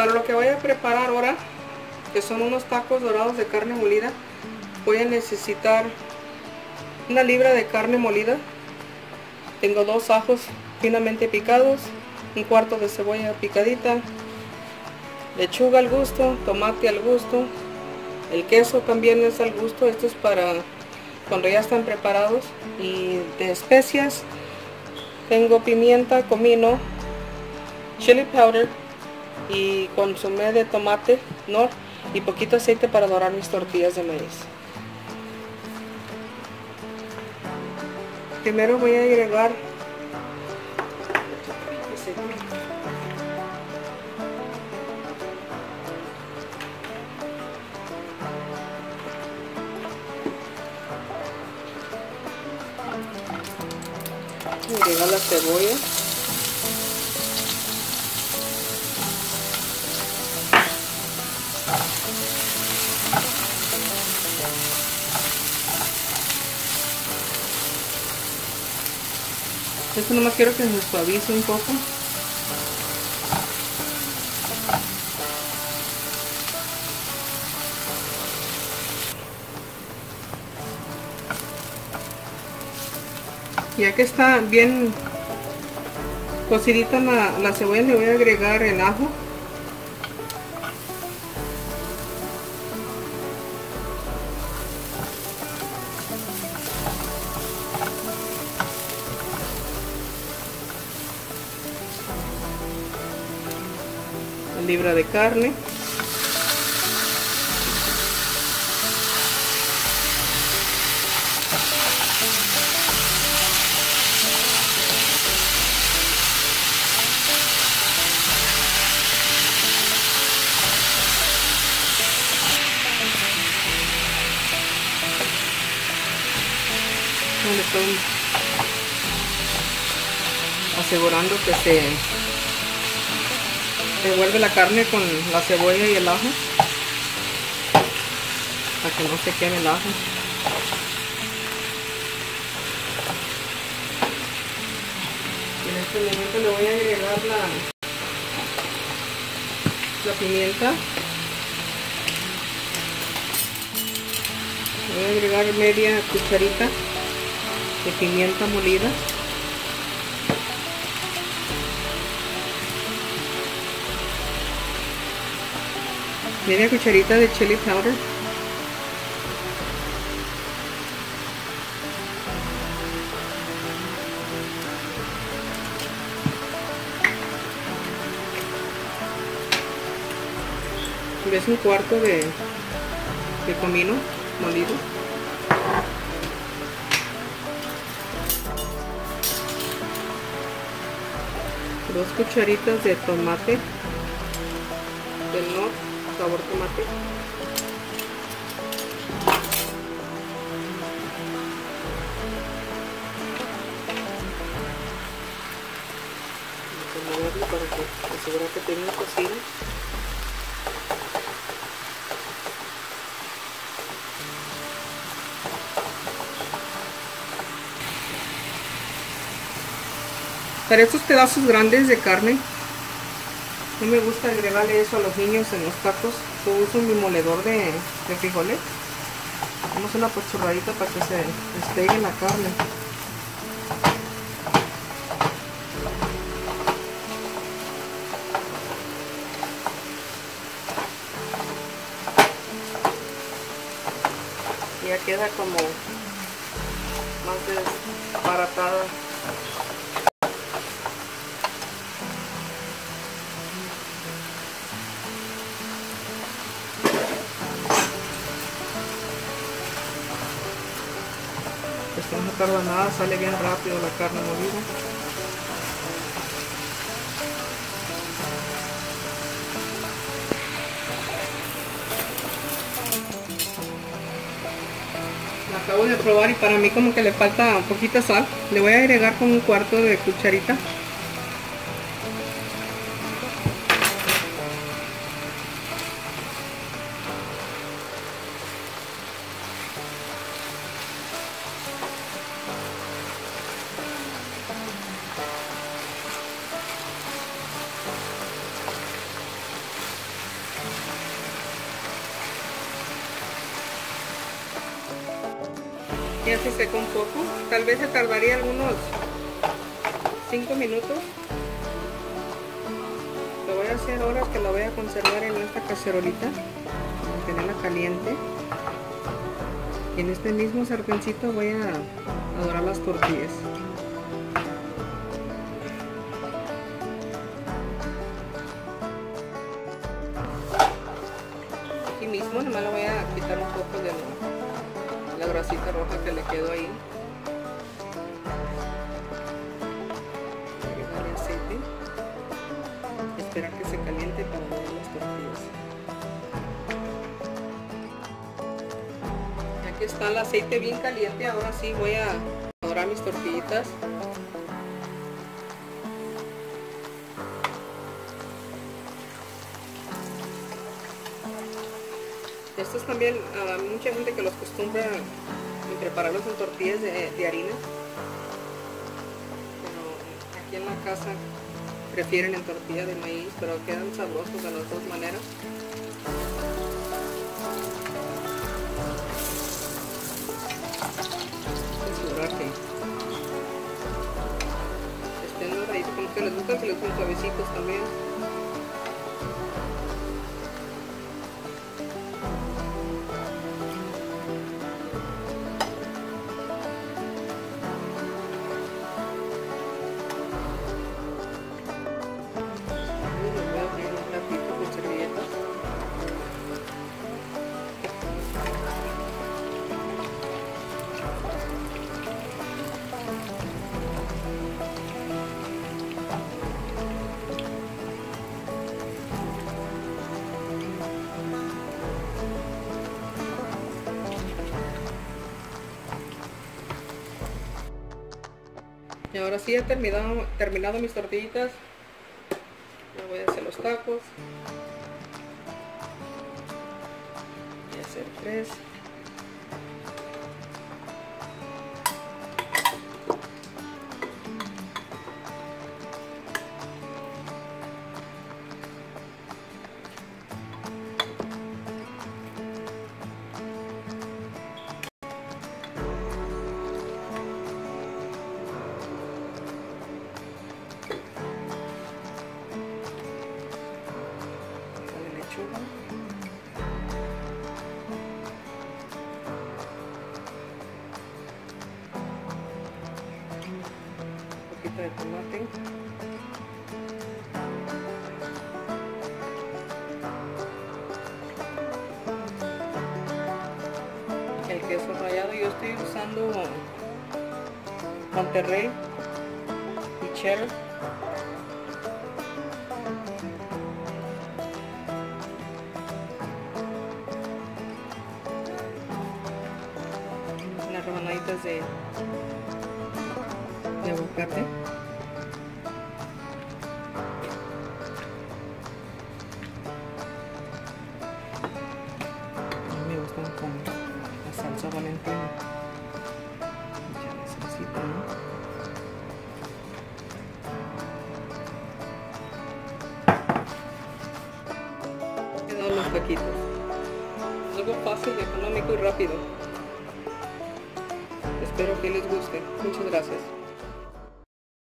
Para lo que voy a preparar ahora, que son unos tacos dorados de carne molida, voy a necesitar una libra de carne molida. Tengo dos ajos finamente picados, un cuarto de cebolla picadita, lechuga al gusto, tomate al gusto, el queso también es al gusto, esto es para cuando ya están preparados y de especias tengo pimienta, comino, chili powder y consomé de tomate, ¿no? y poquito aceite para dorar mis tortillas de maíz. Primero voy a agregar agregar la cebolla esto nomás quiero que se suavice un poco. Ya que está bien cocidita la, la cebolla le voy a agregar el ajo libra de carne. Asegurando que se revuelve la carne con la cebolla y el ajo. Para que no se queme el ajo. En este momento le voy a agregar la la pimienta. Voy a agregar media cucharita de pimienta molida media cucharita de chili powder. Ves un cuarto de, de comino molido. Dos cucharitas de tomate sabor tomate para que asegurar que tenga cocido Para estos pedazos grandes de carne, no me gusta agregarle eso a los niños en los tacos. Yo uso mi moledor de, de frijoles. Damos una pochurradita para que se despegue la carne. Ya queda como más desbaratada. Tarda sale bien rápido la carne molida. Acabo de probar y para mí como que le falta un poquita sal. Le voy a agregar con un cuarto de cucharita. Ya se secó un poco. Tal vez se tardaría algunos 5 minutos. Lo voy a hacer ahora que la voy a conservar en esta cacerolita. Mantenerla caliente. Y en este mismo sartencito voy a, a dorar las tortillas. Aquí mismo nomás le voy a quitar un poco de la, grasita roja que le quedó ahí. Agregarle aceite. Esperar que se caliente para dorar las tortillas. Ya que está el aceite bien caliente, ahora sí voy a dorar mis tortillitas. Estos también, uh, mucha gente que los acostumbra en prepararlos en tortillas de, harina. Pero aquí en la casa prefieren en tortilla de maíz, pero quedan sabrosos de las dos maneras. Que estén doraditos, como que les gusta que les son suavecitos también. Ahora sí he terminado, terminado mis tortillitas. Voy a hacer los tacos. Voy hacer tres. De tomate. El queso rallado yo estoy usando Monterrey y cheddar. rebanaditas de, de aguacate. Me gustan con la salsa valentina. Echarle salsita, ¿no? Los taquitos. Algo fácil, económico y rápido. Espero que les guste. Muchas gracias.